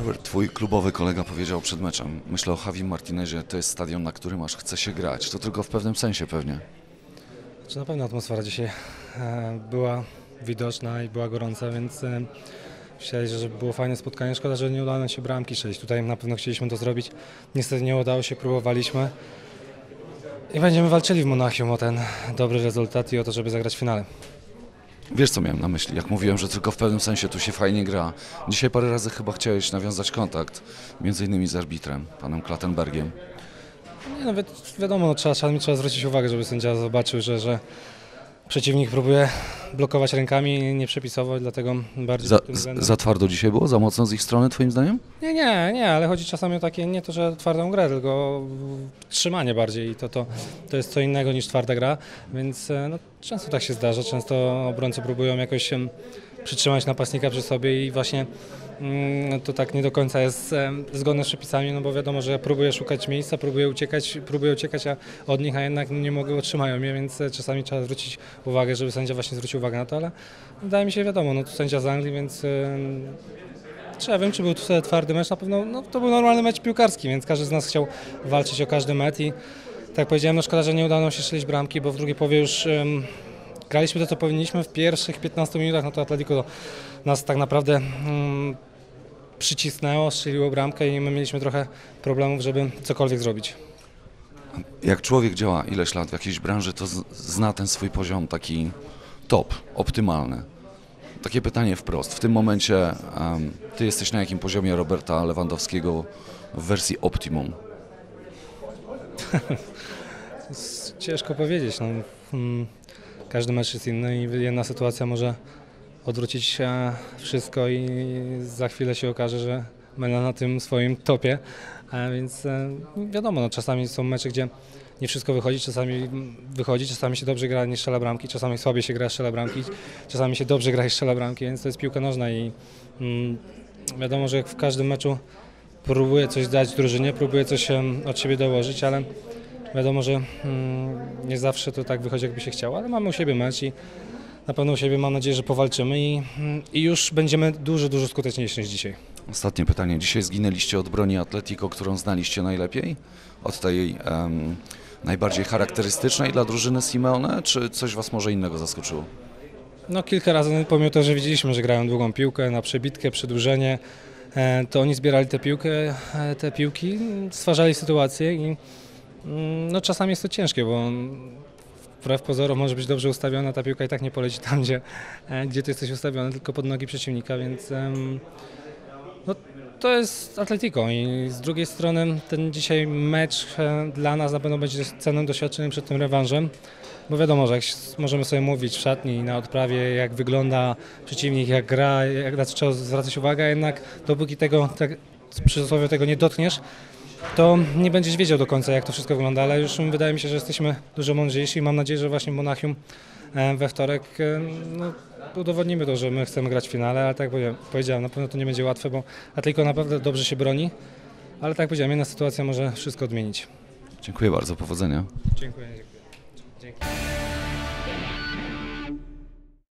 Robert, twój klubowy kolega powiedział przed meczem, myślę o Javi Martinezie, to jest stadion, na którym aż chce się grać. To tylko w pewnym sensie pewnie. Czy na pewno atmosfera dzisiaj e, była widoczna i była gorąca, więc myślę, że było fajne spotkanie. Szkoda, że nie udało nam się bramki strzelić. Tutaj na pewno chcieliśmy to zrobić. Niestety nie udało się, próbowaliśmy. I będziemy walczyli w Monachium o ten dobry rezultat i o to, żeby zagrać w finale. Wiesz co miałem na myśli, jak mówiłem, że tylko w pewnym sensie tu się fajnie gra. Dzisiaj parę razy chyba chciałeś nawiązać kontakt, między innymi z arbitrem, panem Klattenbergiem. Nie, wi- wiadomo, trzeba, trzeba, trzeba zwrócić uwagę, żeby sędzia zobaczył, że, że przeciwnik próbuje blokować rękami nieprzepisowo, dlatego bardziej Za, za twardo dzisiaj było? Za mocno z ich strony twoim zdaniem? Nie, nie, nie, ale chodzi czasami o takie, nie to, że twardą grę, tylko trzymanie bardziej i to, to, to jest co innego niż twarda gra, więc e, no, często tak się zdarza, często obrońcy próbują jakoś em, przytrzymać napastnika przy sobie i właśnie mm, to tak nie do końca jest zgodne z przepisami, no bo wiadomo, że próbuje szukać miejsca, próbuje uciekać, próbuje uciekać a od nich, a jednak nie mogą, otrzymają mnie, więc e, czasami trzeba zwrócić uwagę, żeby sędzia właśnie zwrócił uwagę na to, ale wydaje mi się wiadomo, no to sędzia z Anglii, więc czy ja wiem, czy był wtedy twardy mecz, na pewno no, to był normalny mecz piłkarski, więc każdy z nas chciał walczyć o każdy mecz i tak jak powiedziałem, no szkoda, że nie udało nam się strzelić bramki, bo w drugiej połowie już em, graliśmy to, co powinniśmy. W pierwszych 15 minutach no to Atletico nas tak naprawdę mm, przycisnęło, strzeliło bramkę i my mieliśmy trochę problemów, żeby cokolwiek zrobić. Jak człowiek działa ileś lat w jakiejś branży, to zna ten swój poziom taki top, optymalny. Takie pytanie wprost. W tym momencie em, ty jesteś na jakim poziomie Roberta Lewandowskiego w wersji optimum? ciężko powiedzieć. No, mm, każdy mecz jest inny i jedna sytuacja może odwrócić e, wszystko i za chwilę się okaże, że będę na tym swoim topie. E, Więc e, wiadomo, no, czasami są mecze, gdzie nie wszystko wychodzi, czasami wychodzi, czasami się dobrze gra, nie strzela bramki, czasami słabiej się gra, strzela bramki, czasami się dobrze gra i strzela bramki, więc to jest piłka nożna i mm, wiadomo, że jak w każdym meczu próbuje coś dać drużynie, próbuje coś od siebie dołożyć, ale Wiadomo, że mm, nie zawsze to tak wychodzi, jakby się chciało, ale mamy u siebie mecz i na pewno u siebie mam nadzieję, że powalczymy i, mm, i już będziemy dużo, dużo skuteczniejsi niż dzisiaj. Ostatnie pytanie. Dzisiaj zginęliście od broni Atletico, którą znaliście najlepiej? Od tej em, najbardziej charakterystycznej dla drużyny Simeone, czy coś was może innego zaskoczyło? No kilka razy, pomimo to, że widzieliśmy, że grają długą piłkę na przebitkę, przedłużenie, e, to oni zbierali tę piłkę, e, te piłki, stwarzali sytuację i no, czasami jest to ciężkie, bo wbrew pozorom może być dobrze ustawiona, ta piłka i tak nie poleci tam, gdzie, e, gdzie ty jesteś ustawiony, tylko pod nogi przeciwnika, więc no, to jest Atletico i z drugiej strony ten dzisiaj mecz e, dla nas na pewno będzie cennym doświadczeniem przed tym rewanżem. Bo wiadomo, że jak możemy sobie mówić w szatni i na odprawie, jak wygląda przeciwnik, jak gra, jak na co zwracać uwagę, jednak dopóki tego, tak, przysłowiowo tego nie dotkniesz, to nie będziesz wiedział do końca, jak to wszystko wygląda, ale już wydaje mi się, że jesteśmy dużo mądrzejsi i mam nadzieję, że właśnie Monachium e, we wtorek e, no, udowodnimy to, że my chcemy grać w finale, ale tak jak powiedziałem- na pewno to nie będzie łatwe, bo Atletico naprawdę dobrze się broni, ale tak jak powiedziałem, jedna sytuacja może wszystko odmienić. Dziękuję bardzo, powodzenia. Dziękuję. Dziękuję. Dzięki.